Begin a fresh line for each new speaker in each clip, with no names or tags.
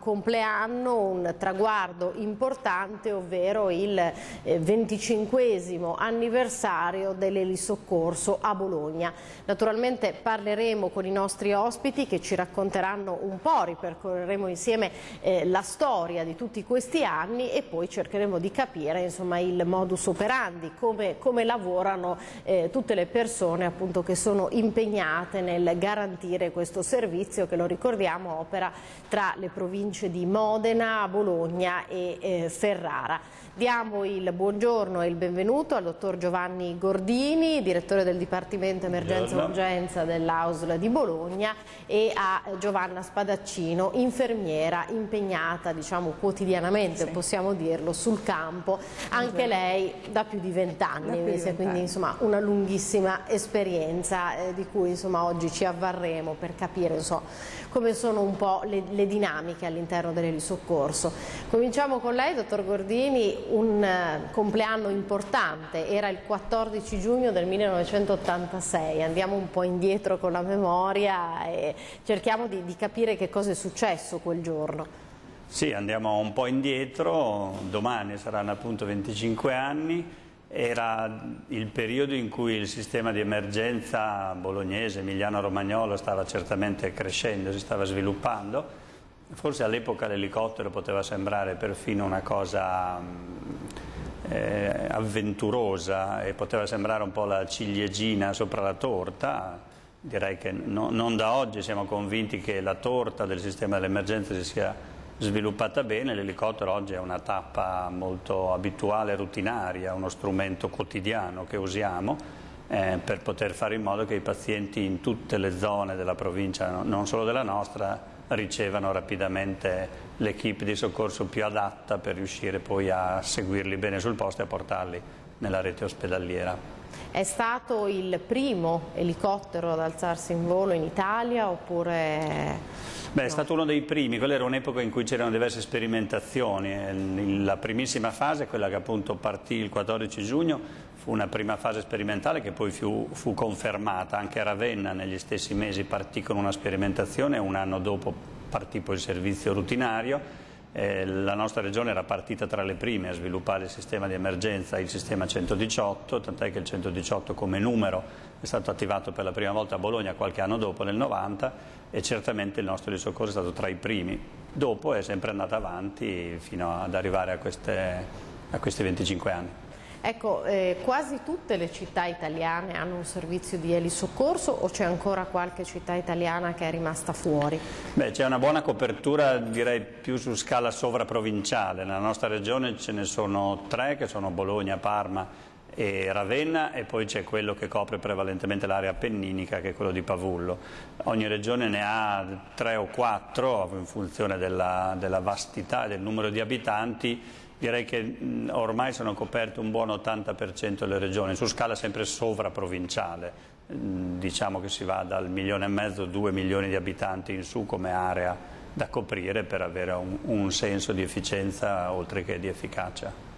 compleanno, un traguardo importante, ovvero il eh, 25 anniversario dell'elisoccorso a Bologna. Naturalmente parleremo con i nostri ospiti che ci racconteranno un po', ripercorreremo insieme eh, la storia di tutti questi anni e poi cercheremo di capire insomma, il modus operandi, come, come lavorano eh, tutte le persone appunto, che sono impegnate nel garantire questo servizio che lo ricordiamo opera tra le province di Modena, Bologna e eh, Ferrara. Diamo il buongiorno e il benvenuto al dottor Giovanni Gordini, direttore del Dipartimento Emergenza e Urgenza dell'AUSL di Bologna e a Giovanna Spadaccino, infermiera impegnata diciamo, quotidianamente, sì. possiamo dirlo, sul campo, anche lei da più di vent'anni, quindi insomma, una lunghissima esperienza eh, di cui insomma, oggi ci avvarremo per capire insomma, come sono un po' le, le dinamiche all'interno dell'elisoccorso. Cominciamo con lei, dottor Gordini, un uh, compleanno importante, era il 14 giugno del 1986, andiamo un po' indietro con la memoria e cerchiamo di, di capire che cosa è successo quel giorno.
Sì, andiamo un po' indietro, domani saranno appunto 25 anni, era il periodo in cui il sistema di emergenza bolognese, emiliano-romagnolo stava certamente crescendo, si stava sviluppando. Forse all'epoca l'elicottero poteva sembrare perfino una cosa eh, avventurosa e poteva sembrare un po' la ciliegina sopra la torta. Direi che no, non da oggi siamo convinti che la torta del sistema dell'emergenza si sia sviluppata bene, l'elicottero oggi è una tappa molto abituale, rutinaria, uno strumento quotidiano che usiamo eh, per poter fare in modo che i pazienti in tutte le zone della provincia, non solo della nostra, ricevano rapidamente l'equipe di soccorso più adatta per riuscire poi a seguirli bene sul posto e a portarli nella rete ospedaliera.
È stato il primo elicottero ad alzarsi in volo in Italia oppure...
Beh, è stato uno dei primi, quella era un'epoca in cui c'erano diverse sperimentazioni, la primissima fase, quella che appunto partì il 14 giugno, fu una prima fase sperimentale che poi fu, fu confermata, anche Ravenna negli stessi mesi partì con una sperimentazione, un anno dopo partì poi il servizio rutinario, eh, la nostra regione era partita tra le prime a sviluppare il sistema di emergenza, il sistema 118, tant'è che il 118 come numero è stato attivato per la prima volta a Bologna qualche anno dopo, nel 90, e certamente il nostro di soccorso è stato tra i primi. Dopo è sempre andato avanti fino ad arrivare a, queste, a questi 25 anni.
Ecco, eh, quasi tutte le città italiane hanno un servizio di elisoccorso o c'è ancora qualche città italiana che è rimasta fuori?
Beh, c'è una buona copertura direi più su scala sovraprovinciale, nella nostra regione ce ne sono tre che sono Bologna, Parma e Ravenna e poi c'è quello che copre prevalentemente l'area appenninica che è quello di Pavullo. Ogni regione ne ha tre o quattro in funzione della, della vastità e del numero di abitanti direi che ormai sono coperte un buon 80% delle regioni, su scala sempre sovraprovinciale, diciamo che si va dal milione e mezzo, due milioni di abitanti in su come area da coprire per avere un, un senso di efficienza oltre che di efficacia.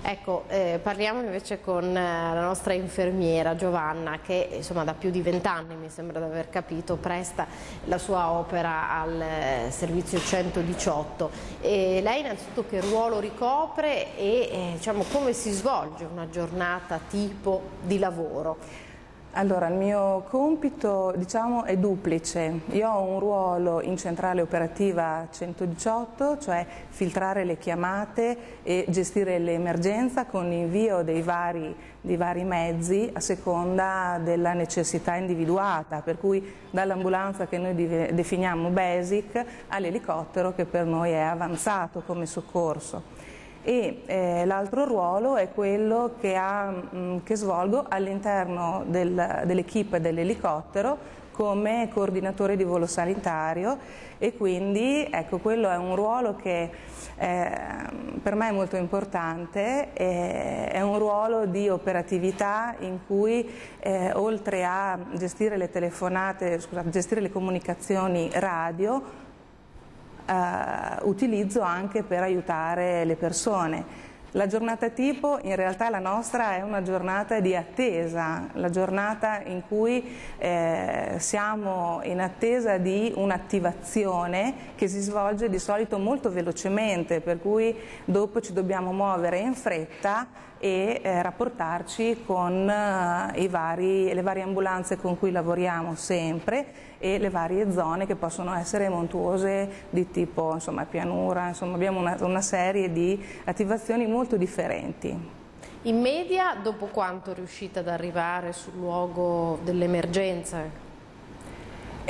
Ecco, eh, parliamo invece con eh, la nostra infermiera Giovanna che insomma, da più di vent'anni, mi sembra di aver capito, presta la sua opera al eh, servizio 118. E lei innanzitutto che ruolo ricopre e eh, diciamo, come si svolge una giornata tipo di lavoro?
Allora, il mio compito diciamo, è duplice. Io ho un ruolo in centrale operativa 118, cioè filtrare le chiamate e gestire l'emergenza con l'invio dei vari, dei vari mezzi a seconda della necessità individuata, per cui dall'ambulanza che noi definiamo basic all'elicottero che per noi è avanzato come soccorso e eh, l'altro ruolo è quello che, ha, mh, mm, che svolgo all'interno del, dell'equipe dell'elicottero come coordinatore di volo sanitario e quindi ecco, quello è un ruolo che eh, per me è molto importante, eh, è un ruolo di operatività in cui eh, oltre a gestire le telefonate, scusate, gestire le comunicazioni radio, eh, utilizzo anche per aiutare le persone. La giornata tipo in realtà la nostra è una giornata di attesa, la giornata in cui eh, siamo in attesa di un'attivazione che si svolge di solito molto velocemente, per cui dopo ci dobbiamo muovere in fretta e eh, rapportarci con eh, vari, le varie ambulanze con cui lavoriamo sempre e le varie zone che possono essere montuose di tipo insomma, pianura, insomma, abbiamo una, una serie di attivazioni molto differenti.
In media dopo quanto riuscite ad arrivare sul luogo dell'emergenza?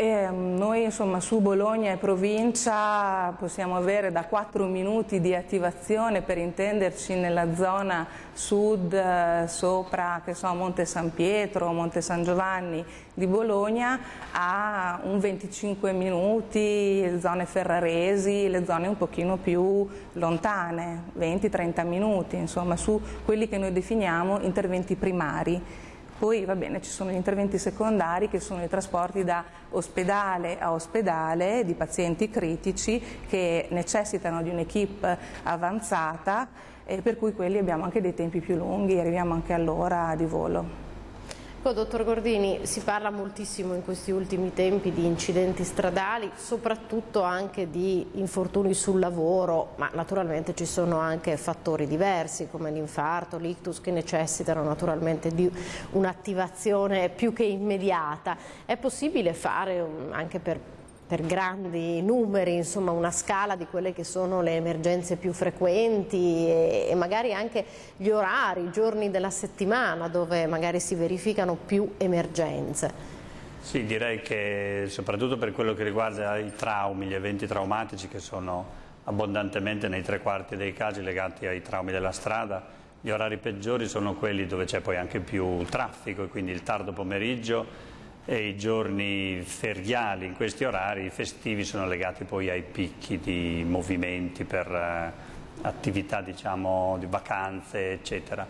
E noi insomma su Bologna e provincia possiamo avere da 4 minuti di attivazione per intenderci nella zona sud eh, sopra so, Monte San Pietro, Monte San Giovanni di Bologna a un 25 minuti le zone ferraresi, le zone un pochino più lontane, 20-30 minuti, insomma su quelli che noi definiamo interventi primari. Poi va bene, ci sono gli interventi secondari che sono i trasporti da ospedale a ospedale di pazienti critici che necessitano di un'equipe avanzata e per cui quelli abbiamo anche dei tempi più lunghi, arriviamo anche all'ora di volo.
Ecco, dottor Gordini, si parla moltissimo in questi ultimi tempi di incidenti stradali, soprattutto anche di infortuni sul lavoro, ma naturalmente ci sono anche fattori diversi come l'infarto, l'ictus che necessitano naturalmente di un'attivazione più che immediata. È possibile fare anche per per grandi numeri, insomma una scala di quelle che sono le emergenze più frequenti e, e, magari anche gli orari, i giorni della settimana dove magari si verificano più emergenze.
Sì, direi che soprattutto per quello che riguarda i traumi, gli eventi traumatici che sono abbondantemente nei tre quarti dei casi legati ai traumi della strada, gli orari peggiori sono quelli dove c'è poi anche più traffico e quindi il tardo pomeriggio e i giorni feriali in questi orari, festivi sono legati poi ai picchi di movimenti per eh, attività diciamo, di vacanze eccetera.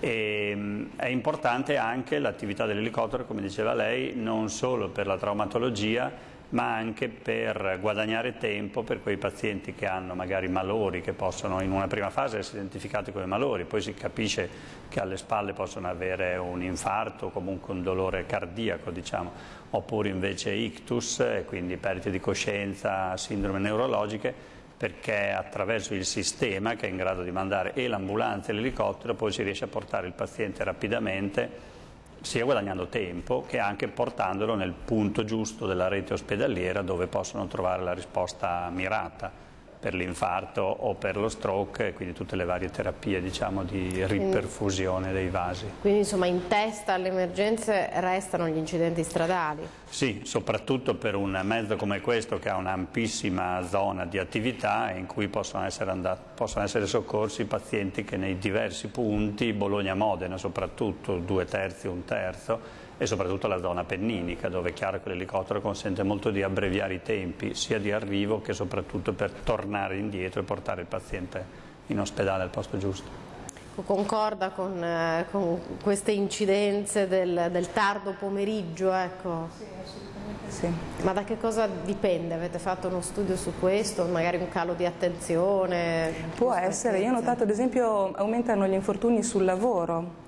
E, mm, è importante anche l'attività dell'elicottero come diceva lei non solo per la traumatologia ma anche per guadagnare tempo per quei pazienti che hanno magari malori che possono in una prima fase essere identificati come malori, poi si capisce che alle spalle possono avere un infarto o comunque un dolore cardiaco, diciamo, oppure invece ictus, quindi perdite di coscienza, sindrome neurologiche, perché attraverso il sistema che è in grado di mandare e l'ambulanza e l'elicottero poi si riesce a portare il paziente rapidamente sia guadagnando tempo che anche portandolo nel punto giusto della rete ospedaliera dove possono trovare la risposta mirata per l'infarto o per lo stroke e quindi tutte le varie terapie diciamo, di riperfusione dei vasi.
Quindi insomma in testa alle emergenze restano gli incidenti stradali?
Sì, soprattutto per un mezzo come questo che ha un'ampissima zona di attività in cui possono essere, andati, possono essere soccorsi pazienti che nei diversi punti, Bologna-Modena soprattutto, due terzi, un terzo, e soprattutto la zona penninica dove è chiaro che l'elicottero consente molto di abbreviare i tempi sia di arrivo che soprattutto per tornare indietro e portare il paziente in ospedale al posto giusto.
Concorda con, eh, con queste incidenze del, del tardo pomeriggio? Ecco. Sì, assolutamente sì. Ma da che cosa dipende? Avete fatto uno studio su questo? Magari un calo di attenzione?
Può essere, io ho notato ad esempio aumentano gli infortuni sul lavoro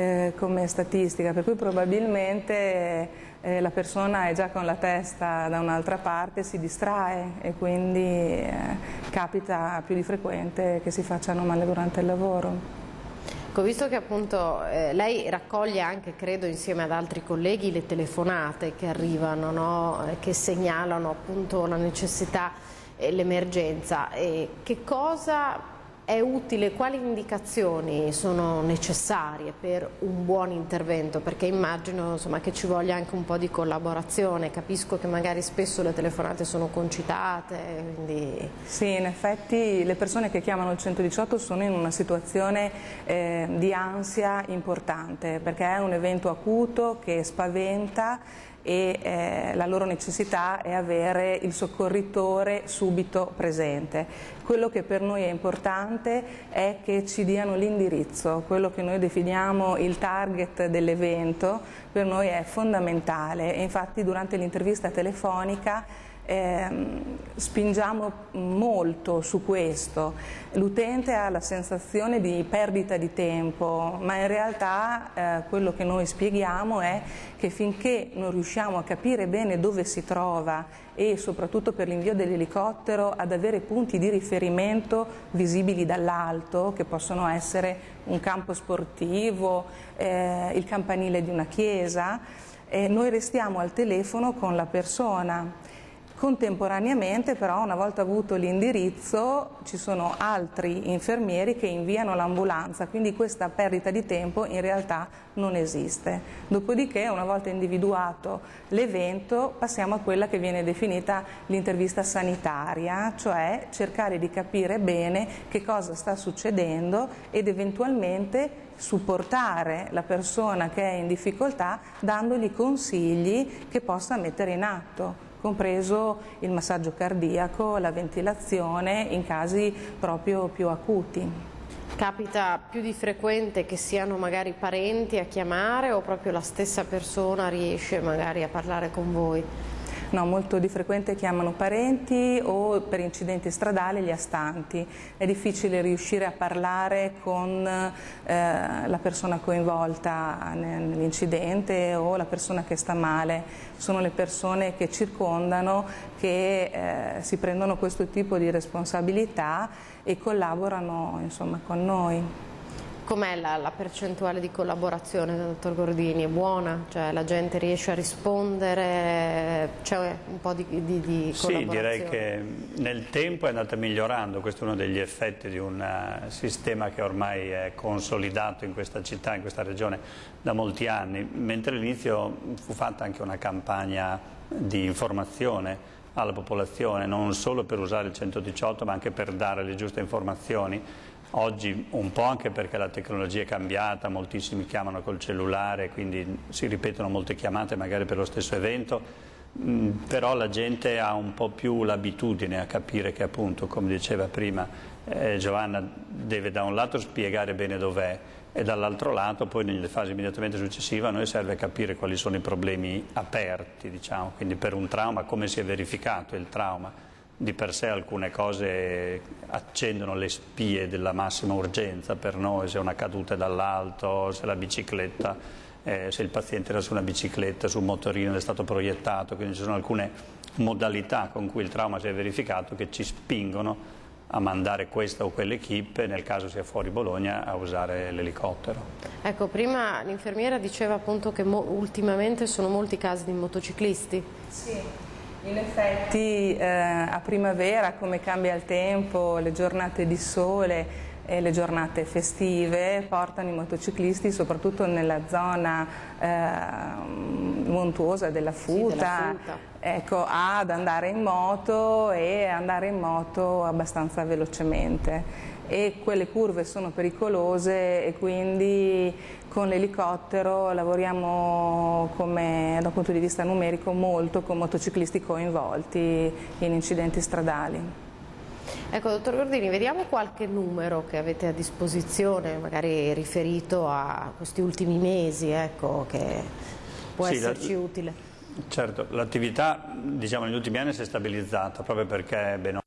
eh, come statistica, per cui probabilmente eh, la persona è già con la testa da un'altra parte, si distrae e quindi eh, capita più di frequente che si facciano male durante il lavoro.
Ecco, visto che appunto eh, lei raccoglie anche, credo, insieme ad altri colleghi le telefonate che arrivano, no? Eh, che segnalano appunto la necessità e l'emergenza, che cosa è utile, quali indicazioni sono necessarie per un buon intervento? Perché immagino insomma, che ci voglia anche un po' di collaborazione, capisco che magari spesso le telefonate sono concitate. Quindi...
Sì, in effetti le persone che chiamano il 118 sono in una situazione eh, di ansia importante perché è un evento acuto che spaventa e eh, la loro necessità è avere il soccorritore subito presente. Quello che per noi è importante è che ci diano l'indirizzo, quello che noi definiamo il target dell'evento, per noi è fondamentale e infatti durante l'intervista telefonica ehm, spingiamo molto su questo. L'utente ha la sensazione di perdita di tempo, ma in realtà eh, quello che noi spieghiamo è che finché non riusciamo a capire bene dove si trova e soprattutto per l'invio dell'elicottero ad avere punti di riferimento visibili dall'alto, che possono essere un campo sportivo, eh, il campanile di una chiesa, eh, noi restiamo al telefono con la persona Contemporaneamente però una volta avuto l'indirizzo ci sono altri infermieri che inviano l'ambulanza, quindi questa perdita di tempo in realtà non esiste. Dopodiché una volta individuato l'evento passiamo a quella che viene definita l'intervista sanitaria, cioè cercare di capire bene che cosa sta succedendo ed eventualmente supportare la persona che è in difficoltà dandogli consigli che possa mettere in atto compreso il massaggio cardiaco, la ventilazione in casi proprio più acuti.
Capita più di frequente che siano magari parenti a chiamare o proprio la stessa persona riesce magari a parlare con voi?
No, molto di frequente chiamano parenti o per incidenti stradali gli astanti. È difficile riuscire a parlare con eh, la persona coinvolta nell'incidente o la persona che sta male. Sono le persone che circondano che eh, si prendono questo tipo di responsabilità e collaborano insomma, con noi.
Com'è la, la, percentuale di collaborazione, dottor Gordini? È buona? Cioè la gente riesce a rispondere? C'è un po' di, di, di
Sì, direi che nel tempo è andata migliorando, questo è uno degli effetti di un eh, sistema che ormai è consolidato in questa città, in questa regione da molti anni, mentre all'inizio fu fatta anche una campagna di informazione alla popolazione, non solo per usare il 118 ma anche per dare le giuste informazioni Oggi un po' anche perché la tecnologia è cambiata, moltissimi chiamano col cellulare, quindi si ripetono molte chiamate magari per lo stesso evento, mm, però la gente ha un po' più l'abitudine a capire che appunto, come diceva prima eh, Giovanna, deve da un lato spiegare bene dov'è e dall'altro lato poi nelle fasi immediatamente successive a noi serve capire quali sono i problemi aperti, diciamo, quindi per un trauma come si è verificato il trauma di per sé alcune cose accendono le spie della massima urgenza per noi, se una caduta dall'alto, se la bicicletta, eh, se il paziente era su una bicicletta, su un motorino ed è stato proiettato, quindi ci sono alcune modalità con cui il trauma si è verificato che ci spingono a mandare questa o quell'equipe, nel caso sia fuori Bologna, a usare l'elicottero.
Ecco, prima l'infermiera diceva appunto che ultimamente sono molti casi di motociclisti.
Sì. In effetti eh, a primavera come cambia il tempo, le giornate di sole e le giornate festive portano i motociclisti soprattutto nella zona eh, montuosa della Futa, sì, della Futa. Ecco, ad andare in moto e andare in moto abbastanza velocemente e quelle curve sono pericolose e quindi con l'elicottero lavoriamo come, da un punto di vista numerico molto con motociclisti coinvolti in incidenti stradali.
Ecco, dottor Gordini, vediamo qualche numero che avete a disposizione, magari riferito a questi ultimi mesi, ecco, che può sì, esserci la... utile.
Certo, l'attività diciamo, negli ultimi anni si è stabilizzata proprio perché bene